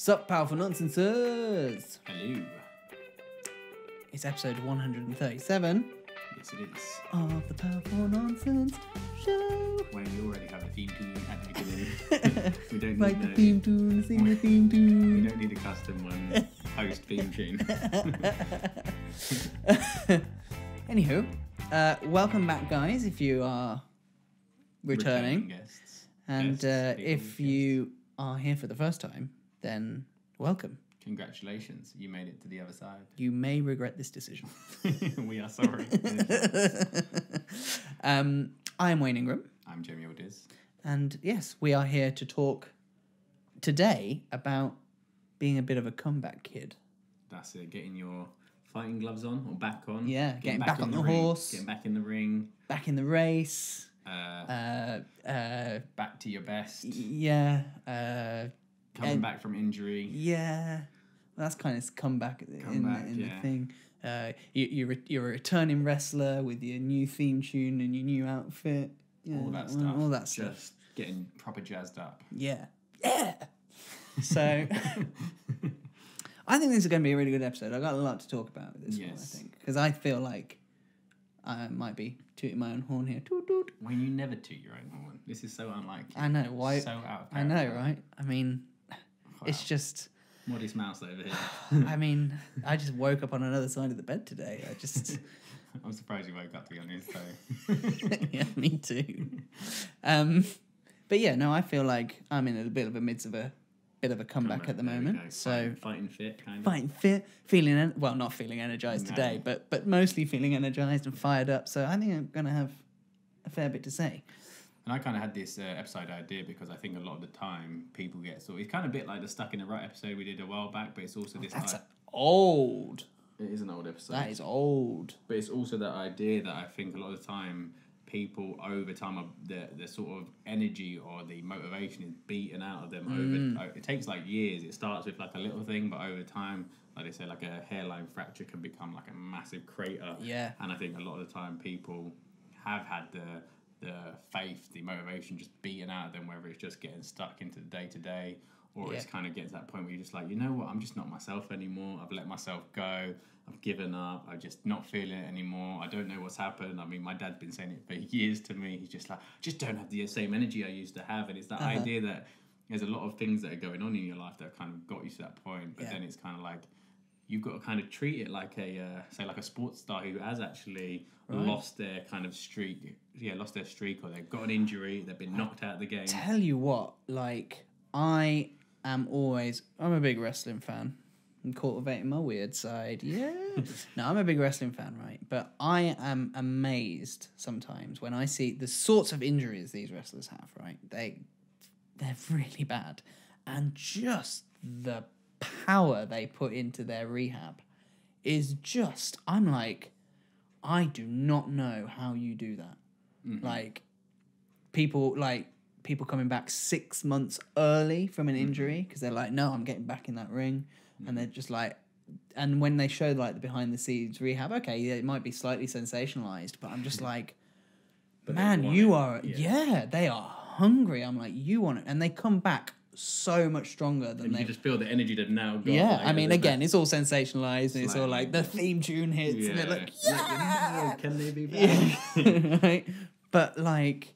Sup, powerful nonsenses! Hello. It's episode 137 Yes, it is. of the Powerful Nonsense Show. When we already have a theme tune at the beginning. we don't Like need the theme tune, sing the theme We tune. don't need a custom one post theme tune. Anywho, uh, welcome back, guys, if you are returning. guests. and uh, if guests. you are here for the first time, then welcome. Congratulations, you made it to the other side. You may regret this decision. we are sorry. um, I am Wayne Ingram. I'm Cem Yildiz. And yes, we are here to talk today about being a bit of a comeback kid. That's it. Getting your fighting gloves on or back on. Yeah, getting back in on the ring, horse. Getting back in the ring. Back in the race. Uh, Uh, uh, back to your best. yeah. Coming and- back from injury. yeah. Well, that's kind of comeback in, Comeback, the, in yeah. the thing. Uh, you, you're, a- you're a returning wrestler with your new theme tune and your new outfit. Yeah, all that stuff. All that stuff. Just getting proper jazzed up. Yeah. Yeah. So I think this is going to be a really good episode. I've got a lot to talk about with this one, I think. Because I feel like I might be tooting my own horn here. Toot, toot. when you never toot your own horn. This is so unlike you. I know. Why? So out of I know, right? I mean, it's just. Modest mouse over here. I mean, I just woke up on another side of the bed today. I just. I'm surprised you woke up to be honest. So. yeah, me too. Um, but yeah, no, I feel like I'm in a bit of a midst of a bit of a comeback, at the moment. So fighting, fighting fit, kind of. fighting fit, feeling en- well, not feeling energized No. today, but but mostly feeling energized and fired up. So I think I'm gonna have a fair bit to say. And I kind of had this uh, episode idea because I think a lot of the time people get sort. It's kind of a bit like the stuck in the right episode we did a while back, but it's also this. That's like, old. it is an old episode. That is old. But it's also that idea that I think a lot of the time people over time are the the sort of energy or the motivation is beaten out of them Mm. over it takes like years it starts with like a little thing but over time like they say like a hairline fracture can become like a massive crater Yeah. and I think a lot of the time people have had the the faith the motivation just beaten out of them whether it's just getting stuck into the day to day or it's kind of getting to that point where you're just like you know what I'm just not myself anymore I've let myself go I've given up. I'm just not feeling it anymore. I don't know what's happened. I mean, my dad's been saying it for years to me. He's just like, just don't have the same energy I used to have. And it's that Uh-huh. idea that there's a lot of things that are going on in your life that have kind of got you to that point. But Yeah. then it's kind of like you've got to kind of treat it like a, uh, say, like a sports star who has actually Right. lost their kind of streak. Yeah, lost their streak, or they've got an injury. They've been knocked out of the game. Tell you what, like I am always I'm a big wrestling fan. I'm cultivating my weird side. Yeah. no, I'm a big wrestling fan, right? But I am amazed sometimes when I see the sorts of injuries these wrestlers have, right? They they're really bad. And just the power they put into their rehab is just I'm like I do not know how you do that. Mm-hmm. Like people like people coming back six months early from an mm-hmm. injury because they're like, no, I'm getting back in that ring, and mm-hmm. they're just like, and when they show like the behind the scenes rehab, okay, yeah, it might be slightly sensationalized, but I'm just like, But man, you it. are, yeah. they are hungry. I'm like, you want it, and they come back so much stronger than And you they. can just feel the energy they've now got. Yeah, like, I mean, again, it's all sensationalized, and it's all like the theme tune hits, and they're like, yeah. Can they be back? yeah. right? But like,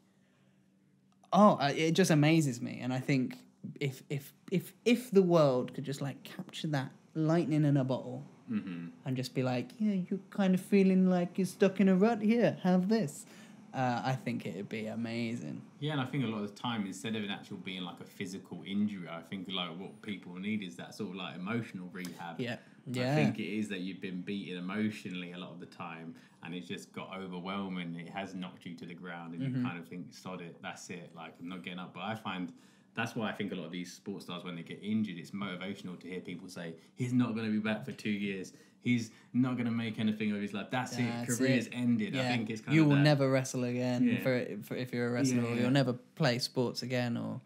oh, it just amazes me, and I think if if if if the world could just like capture that lightning in a bottle hmm and just be like, yeah, you're kind of feeling like you're stuck in a rut here, have this. Uh, I think it'd be amazing. Yeah, and I think a lot of the time, instead of an actual being like a physical injury, I think like what people need is that sort of like emotional rehab. Yeah, Yeah. I think it is that you've been beaten emotionally a lot of the time, and it's just got overwhelming. It has knocked you to the ground, and Mm-hmm. you kind of think, "Sod it, that's it." Like I'm not getting up. But I find that's why I think a lot of these sports stars, when they get injured, it's motivational to hear people say, "He's not going to be back for two years. He's not going to make anything of his life. That's, That's it. Career's it. ended." I yeah. think it's kind you of you will that. never wrestle again Yeah. for, for if you're a wrestler, or Yeah. you'll never play sports again, or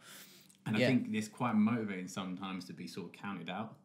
And. I think it's quite motivating sometimes to be sort of counted out.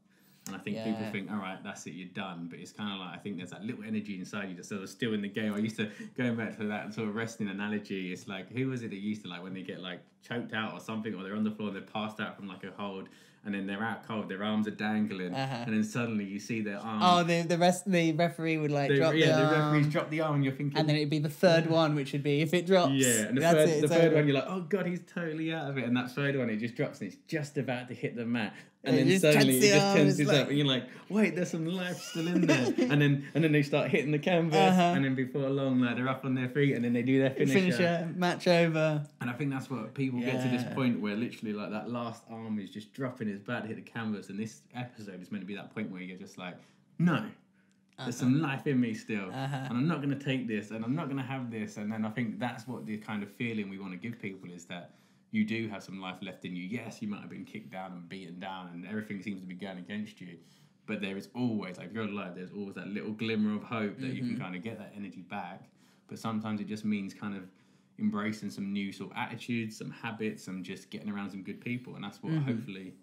And I think people think, all right, that's it, you're done. But it's kind of like I think there's that little energy inside you that's sort of still in the game. I used to going back to that sort of wrestling analogy. It's like who was it that used to like when they get like choked out or something, or they're on the floor, and they're passed out from like a hold, and then they're out cold, their arms are dangling, Uh-huh. and then suddenly you see their arms. Oh, the the rest the referee would like the, drop yeah, the, the referees arm, drop the arm, and you're thinking, and then it'd be the third one, which would be if it drops. Yeah, and the that's third, it, the third over. one, you're like, oh god, he's totally out of it, and that third one, it just drops and it's just about to hit the mat, and then suddenly it just tenses it's up, and you're like, wait, there's some life still in there, and then and then they start hitting the canvas, Uh-huh. and then before long, like they're up on their feet, and then they do their finisher, finisher, match over. and I think that's what people get to this point where literally like that last arm is just dropping, it's about to hit the canvas, and this episode is meant to be that point where you're just like, no. There's some life in me still, Uh-huh. and I'm not going to take this, and I'm not going to have this. And then I think that's what the kind of feeling we want to give people is that you do have some life left in you. Yes, you might have been kicked down and beaten down, and everything seems to be going against you. But there is always, like if you're alive, there's always that little glimmer of hope that you can kind of get that energy back. But sometimes it just means kind of embracing some new sort of attitudes, some habits, and just getting around some good people. And that's what hopefully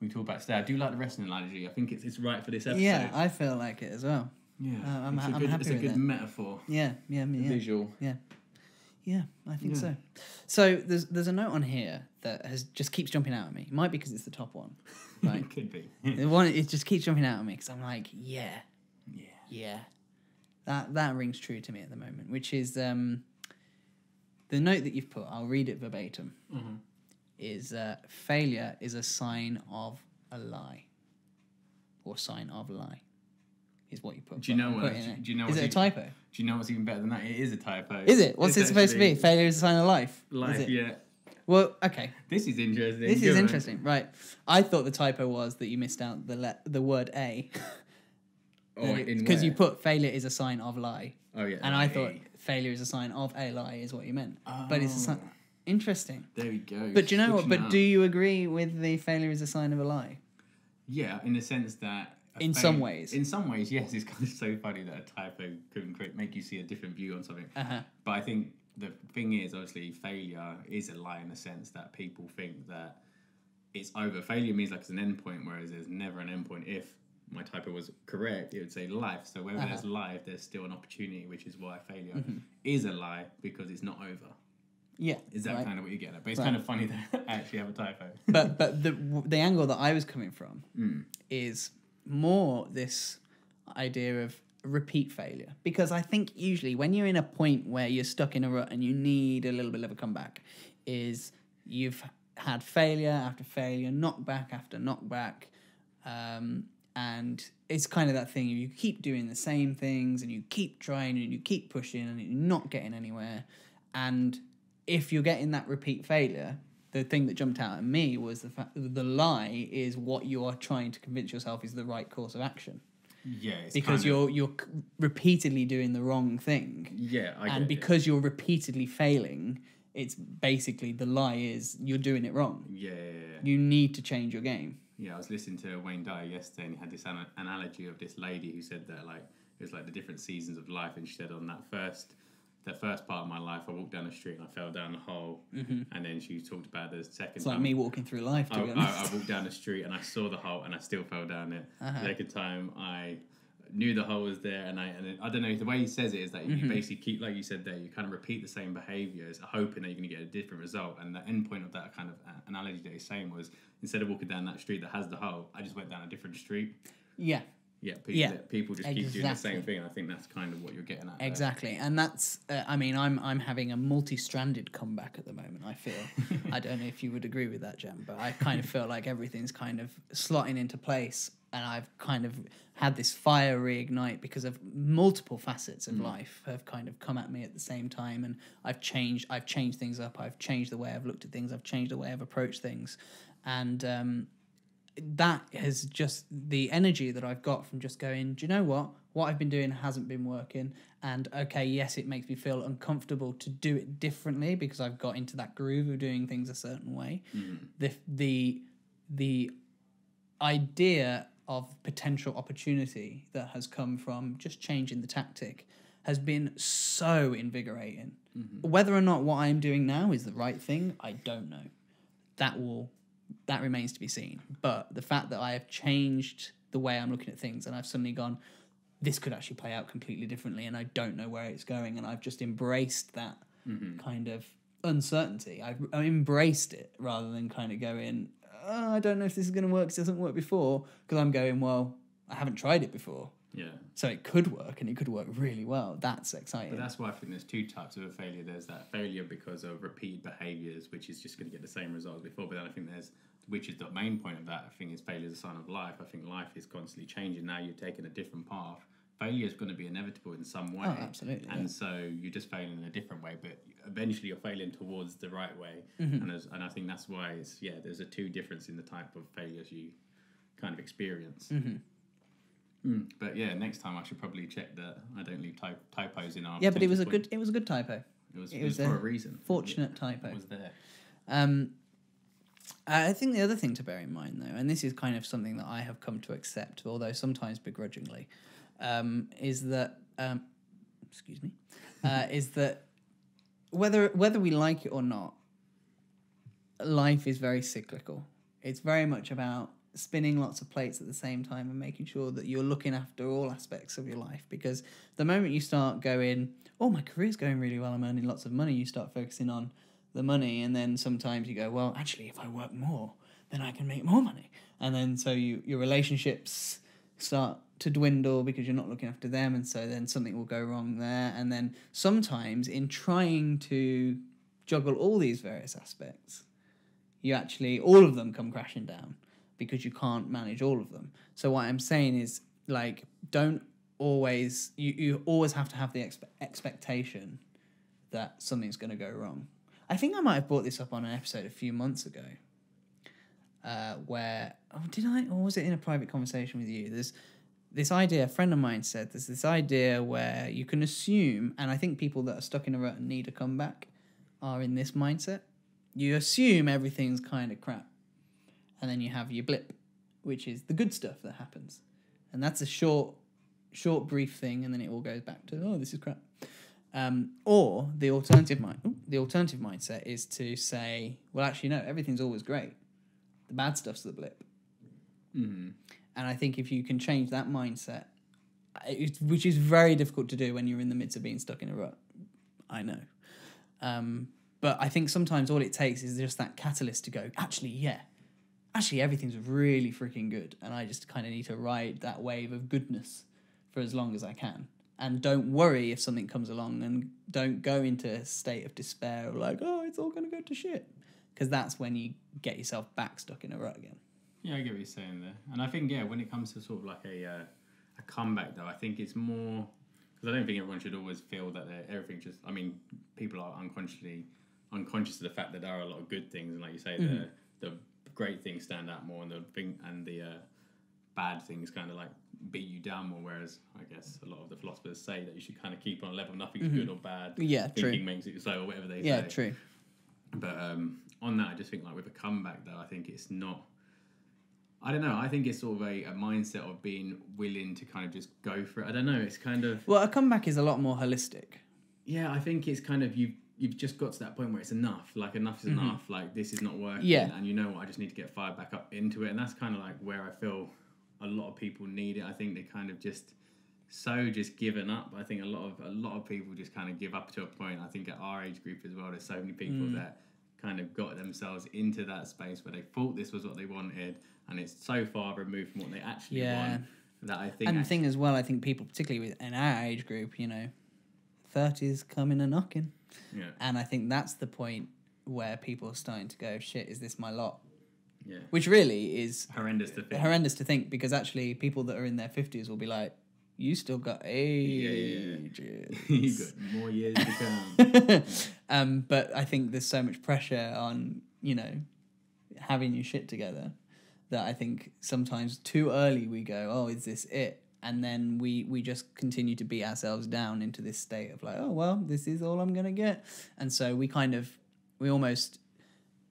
we talk about today. I do like the wrestling analogy. I think it's, it's right for this episode. Yeah, I feel like it as well. yeah. uh, I'm it's ha- a I'm good, happy it's a good it. metaphor, Yeah, yeah, yeah. visual. Yeah. Yeah, I think Yeah. so. So there's there's a note on here that has just keeps jumping out at me. It might be because it's the top one. Right. it could be. the one it just keeps jumping out at me because I'm like, yeah, yeah. yeah. That that rings true to me at the moment, which is um the note that you've put, I'll read it verbatim. Mhm. Is uh, failure is a sign of a lie. Or sign of a lie. Is what you put. Do you know what- do you know Is it a typo? Do you know what's even better than that? It is a typo. Is it? What's it supposed to be? Failure is a sign of life. Life, yeah. Well, okay. This is interesting. This Go is on. interesting, right? I thought the typo was that you missed out the le- the word a Oh, in because you put failure is a sign of lie, Oh yeah. and I thought failure is a sign of a lie is what you meant. But it's a sign. Oh. Interesting. There we go. But do you know what? But it do you agree with the failure is a sign of a lie? Yeah, in the sense that. In some ways. In some ways, yes. It's kind of so funny that a typo couldn't create, make you see a different view on something. Uh huh. But I think the thing is, obviously, failure is a lie in the sense that people think that it's over. Failure means like it's an endpoint, whereas there's never an endpoint. If my typo was correct, it would say life. So whether Uh-huh. there's life, there's still an opportunity, which is why failure Mm-hmm. is a lie because it's not over. Yeah. Is that right. kind of what you're getting at? But it's Right. kind of funny that I actually have a typo. but but the the angle that I was coming from Mm. is more this idea of repeat failure. Because I think usually when you're in a point where you're stuck in a rut and you need a little bit of a comeback is you've had failure after failure knockback after knockback um, and it's kind of that thing you keep doing the same things and you keep trying and you keep pushing and you're not getting anywhere. And if you're getting that repeat failure the thing that jumped out at me was the fact that the lie is what you are trying to convince yourself is the right course of action Yeah, because of- you're you're repeatedly doing the wrong thing yeah, I and it. because you're repeatedly failing it's basically the lie is you're doing it wrong yeah, yeah, yeah. you need to change your game Yeah, I was listening to Wayne Dyer yesterday, and he had this ana- analogy of this lady who said that like it was like the different seasons of life, and she said on that first, the first part of my life, I walked down the street and I fell down the hole, and then she talked about the second. Mm-hmm. it's like time. me walking through life to I, be I, honest I walked down the street and I saw the hole and I still fell down it. Uh-huh. The second time I knew the hole was there and I and I don't know the way he says it is that Mm-hmm. you basically keep like you said there you kind of repeat the same behaviors hoping that you're going to get a different result and the end point of that kind of uh, analogy that he's saying was instead of walking down that street that has the hole I just went down a different street yeah yeah people, Yeah, people just keep doing the same exactly. thing I think that's kind of what you're getting at there. Exactly, and that's. Uh, I mean, I'm I'm having a multi-stranded comeback at the moment. I feel. I don't know if you would agree with that, Cem, but I kind of feel like everything's kind of slotting into place, and I've kind of had this fire reignite because of multiple facets of life have kind of come at me at the same time, and I've changed. I've changed things up. I've changed the way I've looked at things. I've changed the way I've approached things, and um, that has just the energy that I've got from just going, do you know what? What I've been doing hasn't been working. And okay, yes, it makes me feel uncomfortable to do it differently because I've got into that groove of doing things a certain way. Mm-hmm. The the the idea of potential opportunity that has come from just changing the tactic has been so invigorating. Mm-hmm. Whether or not what I'm doing now is the right thing, I don't know. That will that remains to be seen. But the fact that I have changed the way I'm looking at things, and I've suddenly gone, this could actually play out completely differently, and I don't know where it's going, and I've just embraced that mm-hmm. kind of uncertainty. I've, I've embraced it rather than kind of going, oh, I don't know if this is going to work. It doesn't work before because I'm going, well, I haven't tried it before, Yeah. so it could work, and it could work really well. That's exciting. But that's why I think there's two types of a failure. There's that failure because of repeated behaviours, which is just going to get the same results before. But then I think there's, which is the main point of that, I think is failure is a sign of life. I think life is constantly changing. Now you're taking a different path. Failure is going to be inevitable in some way. Oh, absolutely, And yeah. so you're just failing in a different way, but eventually you're failing towards the right way. Mm-hmm. And, and I think that's why it's, yeah, there's a two difference in the type of failures you kind of experience. Mm-hmm. Mm, but yeah, next time I should probably check that I don't leave typ- typos in our. yeah, but it was a good. It was a good typo. It was, it it was was for a a reason. Fortunate typo. It was there. Um, I think the other thing to bear in mind, though, and this is kind of something that I have come to accept, although sometimes begrudgingly, um, is that um, excuse me, uh, is that whether whether we like it or not, life is very cyclical. It's very much about spinning lots of plates at the same time and making sure that you're looking after all aspects of your life. Because the moment you start going, oh, my career's going really well, I'm earning lots of money, you start focusing on the money, and then sometimes you go, well, actually, if I work more, then I can make more money, and then so you your relationships start to dwindle because you're not looking after them, and so then something will go wrong there, and then sometimes in trying to juggle all these various aspects, you actually all of them come crashing down because you can't manage all of them. So what I'm saying is like don't always you, you always have to have the expe- expectation that something's going to go wrong. I think I might have brought this up on an episode a few months ago. Uh, where oh did I or was it in a private conversation with you? There's this idea a friend of mine said there's this idea where you can assume and I think people that are stuck in a rut and need a comeback are in this mindset. You assume everything's kind of crap and then you have your blip, which is the good stuff that happens, and that's a short, short, brief thing, and then it all goes back to oh, this is crap. Um, or the alternative mind, the alternative mindset is to say, well, actually, no, everything's always great. The bad stuff's the blip, Mm. and I think if you can change that mindset, it, which is very difficult to do when you're in the midst of being stuck in a rut, I know. Um, but I think sometimes all it takes is just that catalyst to go, actually, yeah, actually everything's really freaking good. And I just kind of need to ride that wave of goodness for as long as I can. And don't worry if something comes along and don't go into a state of despair or like, oh, it's all going to go to shit. Because that's when you get yourself back stuck in a rut again. Yeah, I get what you're saying there, and I think yeah, when it comes to sort of like a uh, a comeback though, I think it's more because I don't think everyone should always feel that everything just. I mean, people are unconsciously unconscious of the fact that there are a lot of good things, and like you say, the the great things stand out more, and the thing and the uh, bad things kind of like beat you down more. Whereas I guess a lot of the philosophers say that you should kind of keep on a level, nothing's good or bad. Yeah, true. Makes it so, or whatever they Yeah, say. true. But um, on that, I just think like with a comeback though, I think it's not. I don't know. I think it's sort of a, a mindset of being willing to kind of just go for it. I don't know. It's kind of Well, a comeback is a lot more holistic. yeah. I think it's kind of you. You've just got to that point where it's enough. Like enough is enough. Like this is not working. Mm-hmm. Yeah. And you know what? I just need to get fired back up into it. And that's kind of like where I feel a lot of people need it. I think they kind of just so just given up. I think a lot of a lot of people just kind of give up to a point. I think at our age group as well, there's so many people Mm. that kind of got themselves into that space where they thought this was what they wanted, and it's so far removed from what they actually Yeah. want that I think. And the actually- thing as well, I think people, particularly with in our age group, you know, thirties coming and knocking, yeah, and I think that's the point where people are starting to go, "Shit, is this my lot?" yeah, Which really is horrendous to think. horrendous to think because actually, people that are in their fifties will be like, "You still got ages." you got more years to come. um, but I think there's so much pressure on you know having your shit together that I think sometimes too early we go, oh, is this it? And then we we just continue to beat ourselves down into this state of like, oh well, this is all I'm gonna get. And so we kind of we almost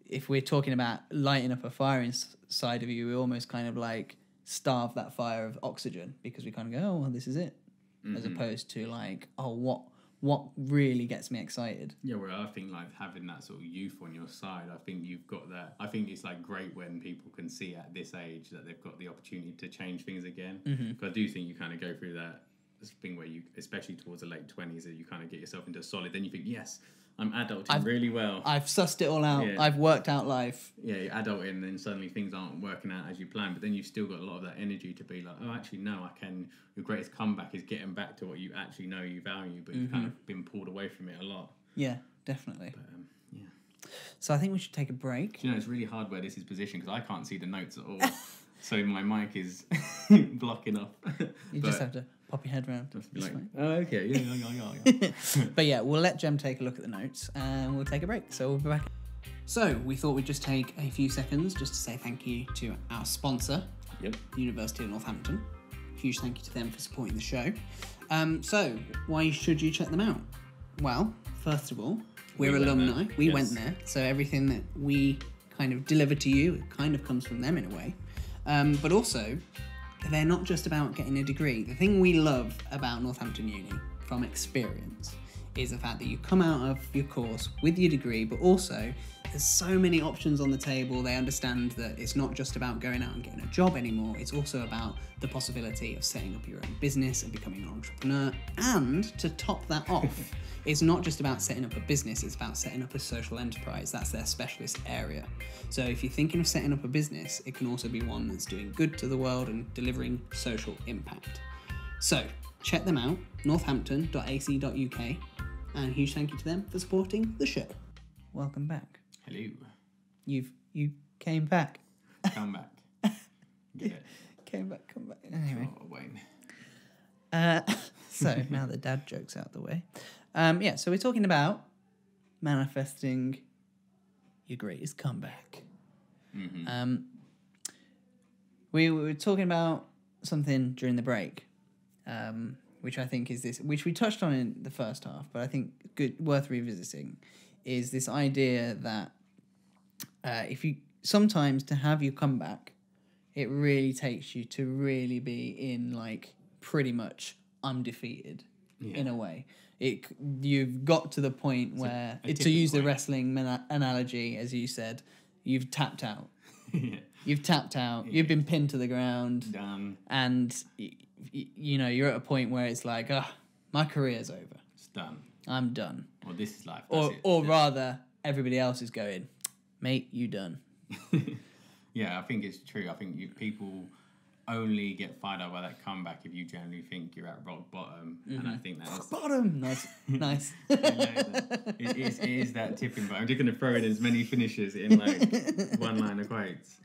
if we're talking about lighting up a fire inside of you, we almost kind of like starve that fire of oxygen because we kind of go, oh well, this is it, as mm-hmm. opposed to like, oh what what really gets me excited. Yeah, well, I think like having that sort of youth on your side, I think you've got that. I think it's like great when people can see at this age that they've got the opportunity to change things again. Mm-hmm. But I do think you kind of go through that thing where you, especially towards the late twenties, that you kind of get yourself into a solid. Then you think, yes, I'm adulting I've- really well. I've sussed it all out. Yeah. I've worked out life. yeah, you're adulting, and then suddenly things aren't working out as you plan. But then you've still got a lot of that energy to be like, oh, actually, no, I can. Your greatest comeback is getting back to what you actually know you value, but you've Mm-hmm. kind of been pulled away from it a lot. Yeah, definitely. But, um, yeah. So I think we should take a break. Do you know, it's really hard where this is positioned because I can't see the notes at all. so my mic is blocking off. You but just have to pop your head round. just be like, oh, okay, yeah, yeah, yeah, yeah. But yeah, we'll let Cem take a look at the notes and we'll take a break. So we'll be back. So we thought we'd just take a few seconds just to say thank you to our sponsor, yep. University of Northampton. Huge thank you to them for supporting the show. Um, so why should you check them out? Well, first of all, we're We alumni. We yes. went there, so everything that we kind of deliver to you it kind of comes from them in a way. Um, but also, they're not just about getting a degree. The thing we love about Northampton Uni from experience is the fact that you come out of your course with your degree, but also there's so many options on the table. They understand that it's not just about going out and getting a job anymore, it's also about the possibility of setting up your own business and becoming an entrepreneur. And to top that off, it's not just about setting up a business, it's about setting up a social enterprise. That's their specialist area. So if you're thinking of setting up a business, it can also be one that's doing good to the world and delivering social impact. So check them out, northampton.ac.uk, and huge thank you to them for supporting the show. Welcome back. Hello. You've you came back. Come back. Get it. Came back, come back. Anyway. Oh, Wayne. Uh, so now the dad jokes out the way. Um, yeah, so we're talking about manifesting your greatest comeback. Mhm. Um, we were talking about something during the break, um, which I think is this, which we touched on in the first half, but I think good worth revisiting, is this idea that uh, if you sometimes to have your comeback, it really takes you to really be in like pretty much undefeated in a way. It you've got to the point where a to use the wrestling analogy, as you said, you've tapped out. yeah. You've tapped out. You've been pinned to the ground, Done. and y- you know you're at a point where it's like, ah, my career's over. It's done. I'm done. Or this is life. Or it. or Yeah. rather, everybody else is going, mate, you done. yeah, I think it's true. I think you, people only get fired up by that comeback if you generally think you're at rock bottom, and I think that is. Bottom. Nice, nice. I know it, is, it is that tipping point. I'm just going to throw in as many finishes in like one line of quotes,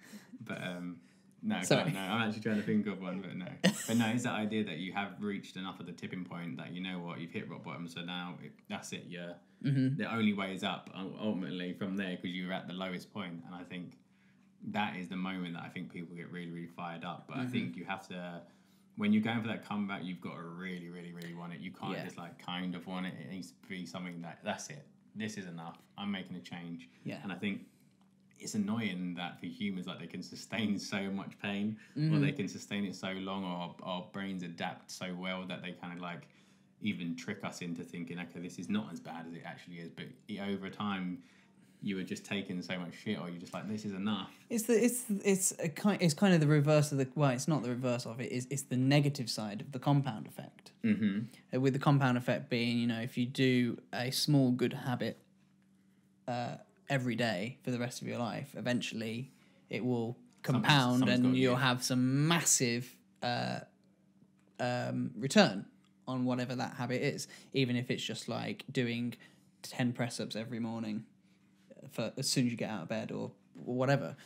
but um, no, Sorry. no. I'm actually trying to think of one, but no. But no, it's that idea that you have reached enough of the tipping point that you know what you've hit rock bottom, so now it, that's it. You're mm-hmm. the only way is up ultimately from there because you were at the lowest point. and I think that is the moment that I think people get really, really fired up. But I mm-hmm. think you have to, when you're going for that comeback, you've got to really, really, really want it. You can't Yeah. just like kind of want it. It needs to be something that that's it. This is enough. I'm making a change. Yeah. And I think it's annoying that for humans, like they can sustain so much pain, or they can sustain it so long, or our brains adapt so well that they kind of like even trick us into thinking, okay, this is not as bad as it actually is. But over time, you were just taking so much shit, or you're just like, this is enough. It's the it's it's a kind it's kind of the reverse of the well it's not the reverse of it it's, it's the negative side of the compound effect Mm-hmm. Uh, with the compound effect being you know if you do a small good habit uh, every day for the rest of your life eventually it will compound something's and you'll have some massive uh, um, return on whatever that habit is even if it's just like doing 10 press ups every morning for as soon as you get out of bed or, or whatever.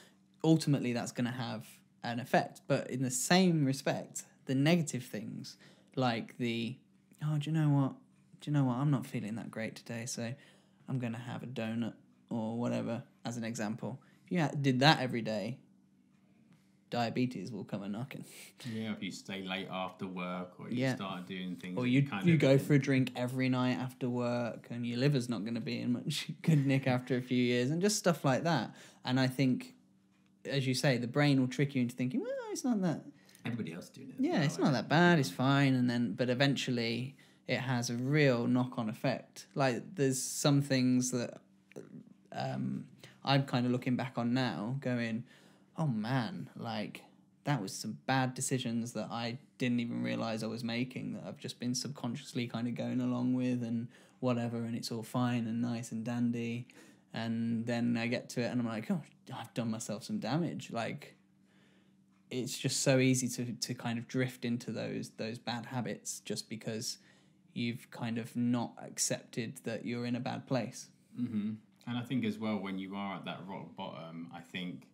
Ultimately that's going to have an effect but in the same respect the negative things like the oh do you know what? Do you know what? I'm not feeling that great today so i'm going to have a donut or whatever as an example if you did that every day diabetes will come a knocking Yeah, if you stay late after work, or you Yeah. start doing things, or you kind you of go for a drink every night after work and your liver's not going to be in much good nick after a few years and just stuff like that and i think as you say the brain will trick you into thinking well it's not that everybody else doing it. yeah that it's not that bad it's fine and then but eventually it has a real knock on effect. Like there's some things that um, I'm kind of looking back on now, going, oh man, like that was some bad decisions that I didn't even realize I was making that I've just been subconsciously kind of going along with and whatever, and it's all fine and nice and dandy. And then I get to it and I'm like, oh, I've done myself some damage. Like, it's just so easy to, to kind of drift into those those bad habits just because you've kind of not accepted that you're in a bad place. Mm-hmm. And I think as well, when you are at that rock bottom, I think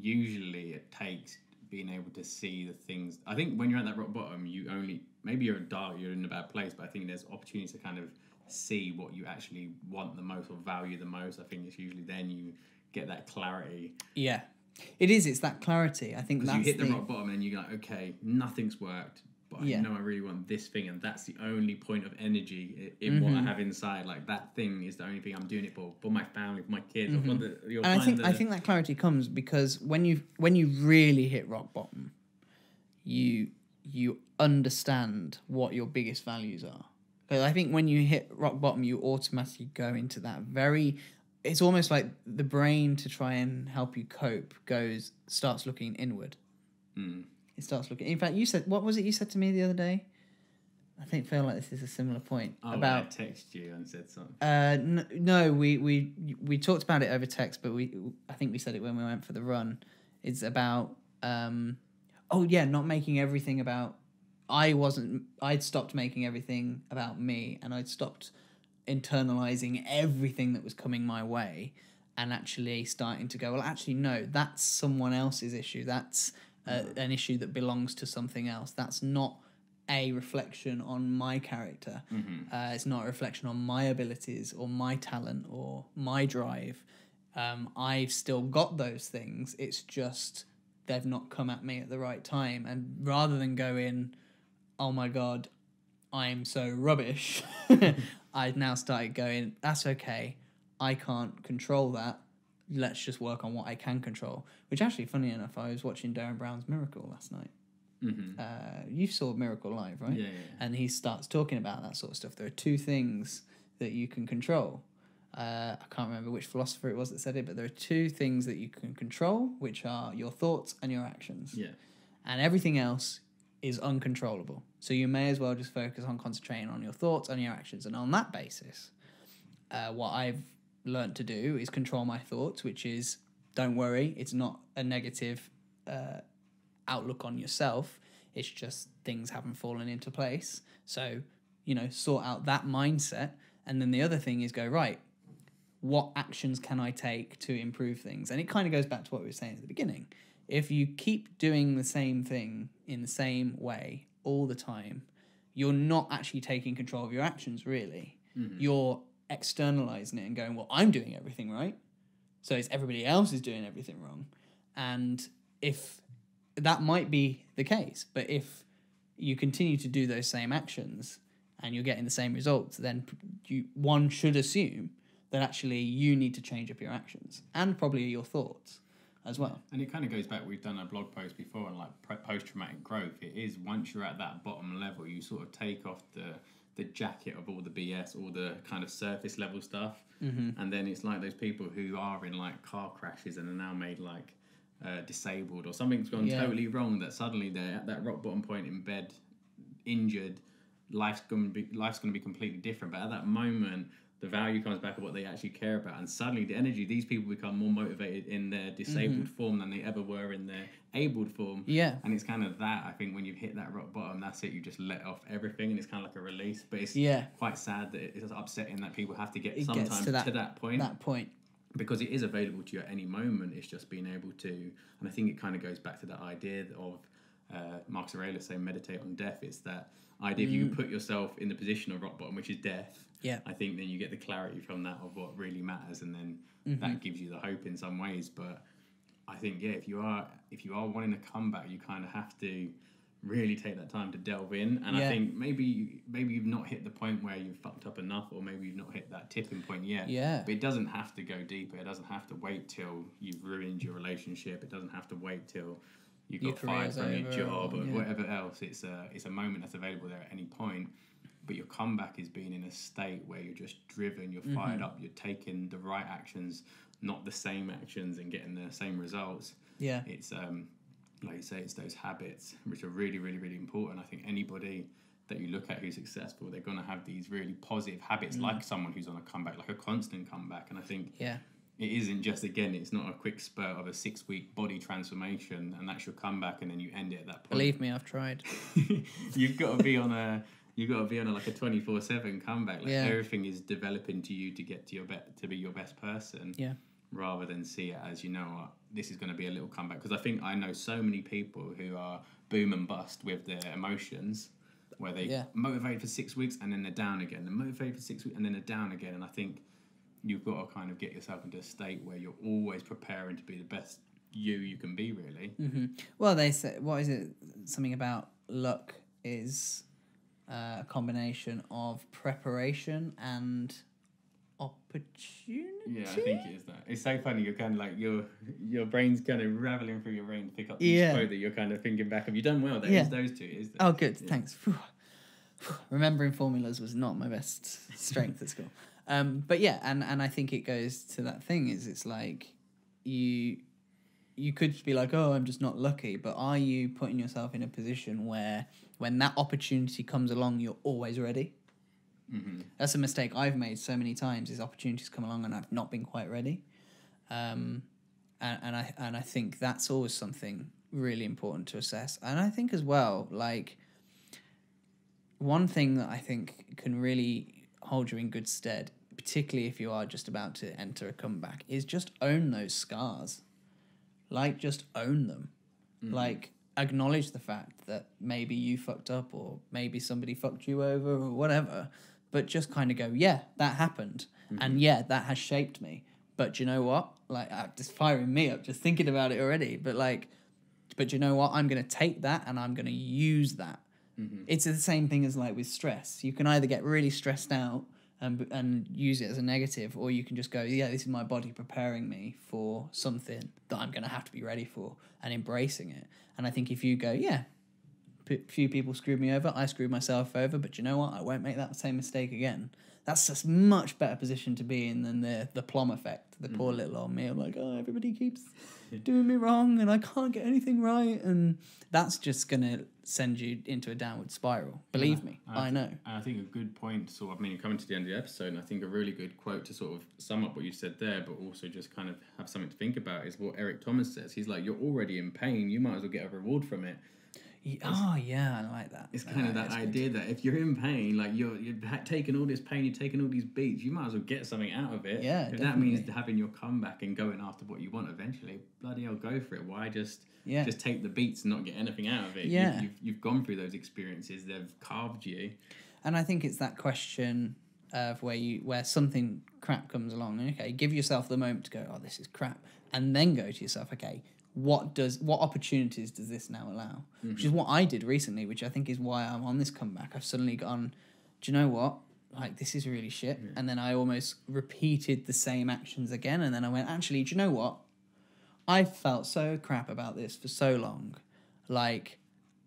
usually it takes being able to see the things. I think when you're at that rock bottom, you only maybe you're dark, you're in a bad place, but I think there's opportunity to kind of see what you actually want the most or value the most. I think it's usually then you get that clarity. Yeah, it is. It's that clarity. I think Because that's you hit the, the rock bottom and you're like, okay, nothing's worked, but Yeah. I know I really want this thing, and that's the only point of energy in what Mm-hmm. I have inside. Like that thing is the only thing I'm doing it for, for my family, for my kids, for the. Mm-hmm. and I think the, I think that clarity comes because when you when you really hit rock bottom, you you understand what your biggest values are. Because I think when you hit rock bottom, you automatically go into that very. It's almost like the brain to try and help you cope goes starts looking inward. Mm. It starts looking. In fact, you said what was it you said to me the other day? I think feel like this is a similar point Oh, about I text you and said something. uh, n- no, we, we we talked about it over text, but we I think we said it when we went for the run. It's about um, oh yeah, not making everything about. I wasn't. I'd stopped making everything about me, and I'd stopped internalizing everything that was coming my way, and actually starting to go. Well, actually, no, that's someone else's issue. That's uh, an issue that belongs to something else. That's not a reflection on my character. Uh, it's not a reflection on my abilities or my talent or my drive. Um, I've still got those things. It's just they've not come at me at the right time. And rather than go in, oh my god, I'm so rubbish, I've now started going, that's okay. I can't control that. Let's just work on what I can control. Which actually, funny enough, I was watching Derren Brown's Miracle last night. Mm-hmm. Uh, you saw Miracle live, right? Yeah, yeah, yeah. And he starts talking about that sort of stuff. There are two things that you can control. Uh, I can't remember which philosopher it was that said it, but there are two things that you can control, which are your thoughts and your actions. Yeah. And everything else is uncontrollable. So you may as well just focus on concentrating on your thoughts and your actions. And on that basis, uh, what I've learned to do is control my thoughts, which is don't worry, it's not a negative uh, outlook on yourself. It's just things haven't fallen into place. So, you know, sort out that mindset. And then the other thing is go, right, what actions can I take to improve things? And it kind of goes back to what we were saying at the beginning. If you keep doing the same thing in the same way all the time, you're not actually taking control of your actions, really. You're externalizing it and going, well, I'm doing everything right. So it's everybody else is doing everything wrong. And if that might be the case, but if you continue to do those same actions and you're getting the same results, then you one should assume that actually you need to change up your actions and probably your thoughts as well. And it kind of goes back. We've done a blog post before on like post traumatic growth. It is once you're at that bottom level, you sort of take off the the jacket of all the BS, all the kind of surface level stuff, mm-hmm. and then it's like those people who are in like car crashes and are now made like uh, disabled or something's gone Yeah. totally wrong. That suddenly they're at that rock bottom point in bed, injured. Life's gonna be life's gonna be completely different. But at that moment, the value comes back of what they actually care about, and suddenly the energy. These people become more motivated in their disabled form than they ever were in their abled form. Yeah. And it's kind of that. I think when you hit that rock bottom, that's it. You just let off everything, and it's kind of like a release. But it's Yeah. quite sad that it's upsetting that people have to get It sometimes to to that, that- point That point. because it is available to you at any moment. It's just being able to, and I think it kind of goes back to that idea of uh, Marcus Aurelius saying meditate on death. It's that idea if you can put yourself in the position of rock bottom, which is death. Yeah. I think then you get the clarity from that of what really matters, and then Mm-hmm. that gives you the hope in some ways. But I think yeah, if you are if you are wanting to come back, you kind of have to really take that time to delve in. And Yeah. I think maybe maybe you've not hit the point where you've fucked up enough, or maybe you've not hit that tipping point yet. Yeah. But it doesn't have to go deeper. It doesn't have to wait till you've ruined your relationship. It doesn't have to wait till you got fired from your job or- or yeah. whatever else. It's a it's a moment that's available there at any point. but your comeback is being in a state where you're just driven, you're fired up, you're taking the right actions, not the same actions, and getting the same results. Yeah. It's um, like you say, it's those habits which are really, really, really important. I think anybody that you look at who's successful, they're going to have these really positive habits, like someone who's on a comeback, like a constant comeback. And I think Yeah. It isn't just again, it's not a quick spurt of a six week body transformation, and that's your comeback, and then you end it at that point. Believe me, I've tried. you've got to be on a you've got to be on a, like a 24/7 comeback like Yeah. everything is developing to you to get to your be- to be your best person Yeah. rather than see it as you know what this is going to be a little comeback because I think I know so many people who are boom and bust with their emotions where they Yeah. motivated for 6 weeks and then they're down again they're motivated for 6 weeks and then they're down again and I think you've got to kind of get yourself into a state where you're always preparing to be the best you you can be really hmm Well, they said what is it? Something about luck is uh, a combination of preparation and opportunity. Yeah, I think it is that. It's so funny. You're kind of like your your brain's kind of raveling through your brain to pick up each Yeah. quote that you're kind of thinking back of. You've done well. There Yeah. is those two. Is there? Oh, good. Thanks. Phew. Phew. Remembering formulas was not my best strength at school. Um, but yeah, and, and I think it goes to that thing is it's like you you could be like, oh, I'm just not lucky. But are you putting yourself in a position where when that opportunity comes along, you're always ready? hmm That's a mistake I've made so many times. Is opportunities come along and I've not been quite ready, um, and, and I and I think that's always something really important to assess. And I think as well, like one thing that I think can really hold you in good stead, particularly if you are just about to enter a comeback, is just own those scars. Like just own them. Mm-hmm. Like acknowledge the fact that maybe you fucked up or maybe somebody fucked you over or whatever, but just kind of go, yeah, that happened. Mm-hmm. And yeah, that has shaped me. But you know what? Like, uh, just firing me up just thinking about it already. But like, but you know what? I'm going to take that and I'm going to use that. Mm-hmm. It's the same thing as like with stress. You can either get really stressed out and and use it as a negative, or you can just go, yeah, this is my body preparing me for something that I'm going to have to be ready for and embracing it. And I think if you go, yeah, p- few people screwed me over, I screwed myself over, but you know what? I won't make that same mistake again. That's just much better position to be in than the the plum effect, the poor mm. little old me. I'm like, oh, everybody keeps doing me wrong, and I can't get anything right, and that's just gonna send you into a downward spiral. Believe me, I know. And I think a good point, sort of, I mean, you're coming to the end of the episode, and I think a really good quote to sort of sum up what you said there, but also just kind of have something to think about is what Eric Thomas says. He's like, You're already in pain, you might as well get a reward from it. Oh yeah, I like that. It's kind of that good. idea that if you're in pain, like you're you've ha- taken all this pain, you're taking all these beats, you might as well get something out of it. Yeah, If that means having your comeback and going after what you want eventually, bloody hell, go for it. Why just Yeah. just take the beats and not get anything out of it? Yeah. You've, you've, you've gone through those experiences, they've carved you. And I think it's that question of where you where something crap comes along. Okay, give yourself the moment to go, oh, this is crap, and then go to yourself, okay, what does what opportunities does this now allow? Which is what I did recently, which I think is why I'm on this comeback. I've suddenly gone, do you know what? Like this is really shit, and then I almost repeated the same actions again, and then I went, actually, do you know what? I felt so crap about this for so long, like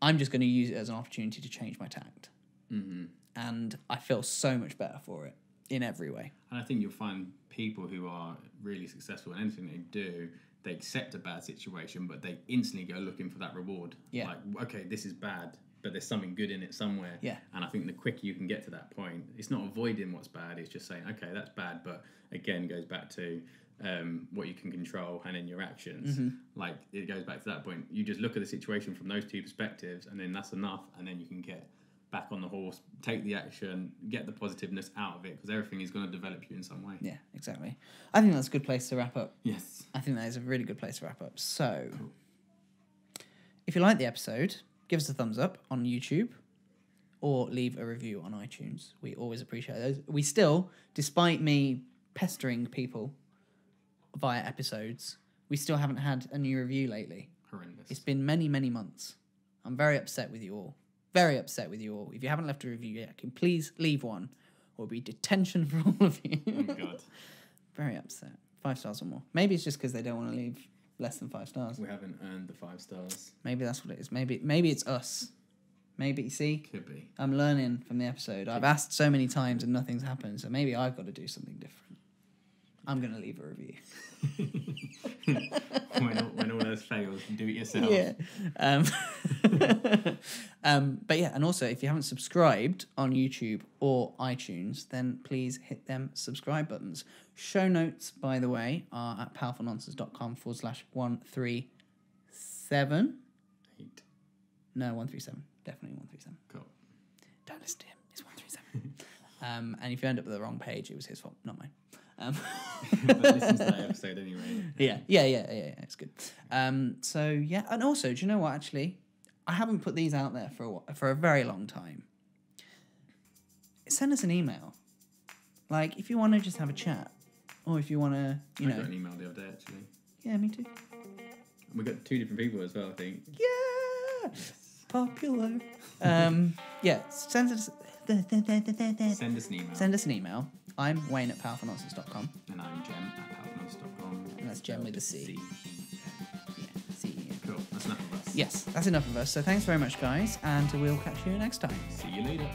I'm just going to use it as an opportunity to change my tact hmm and I feel so much better for it in every way. And I think you'll find people who are really successful in anything they do, they accept a bad situation, but they instantly go looking for that reward. Yeah. Like, okay, this is bad, but there's something good in it somewhere. Yeah. And I think the quicker you can get to that point, it's not avoiding what's bad, it's just saying, okay, that's bad, but again, goes back to um, what you can control and in your actions. Mm-hmm. Like, it goes back to that point. You just look at the situation from those two perspectives, and then that's enough, and then you can get back on the horse, take the action, get the positiveness out of it, because everything is going to develop you in some way. Yeah, exactly. I think that's a good place to wrap up. Yes. I think that is a really good place to wrap up. So, if you like the episode, give us a thumbs up on YouTube or leave a review on iTunes. We always appreciate those. We still, despite me pestering people via episodes, we still haven't had a new review lately. Horrendous. It's been many, many months. I'm very upset with you all. Very upset with you all. If you haven't left a review yet, can please leave one or be detention for all of you. oh god. very upset. Five stars or more. Maybe it's just because they don't want to leave less than five stars. We haven't earned the five stars. Maybe that's what it is. Maybe maybe it's us. Maybe see, Could be. I'm learning from the episode. I've asked so many times and nothing's happened, so maybe I've got to do something different. I'm gonna leave a review. when, all, when all else fails, do it yourself. Yeah. Um, um, but yeah, and also if you haven't subscribed on YouTube or iTunes, then please hit them subscribe buttons. Show notes, by the way, are at powerfulnonsense.com forward slash 137. Eight. No, 137. Definitely 137. Cool. Don't listen to him. It's 137. um, and if you end up with the wrong page, it was his fault, not mine. Um, but listen to that episode anyway. yeah, yeah, yeah, yeah, yeah. It's good. Um, so yeah, and also, do you know what? Actually, I haven't put these out there for a, wh- for a very long time. Send us an email, like if you want to just have a chat, or if you want to, you I got know, an email the other day actually. yeah, me too. We got two different people as well, I think. Yeah, yes. popular. Um, yeah, send us. Send us an email. Send us an email. I'm Wayne at powerfulnonsense.com. and I'm Cem at powerfulnonsense.com. And that's Cem with a C. C. Yeah. Cool. That's enough of us. Yes, that's enough of us. So thanks very much, guys, and we'll catch you next time. See you later.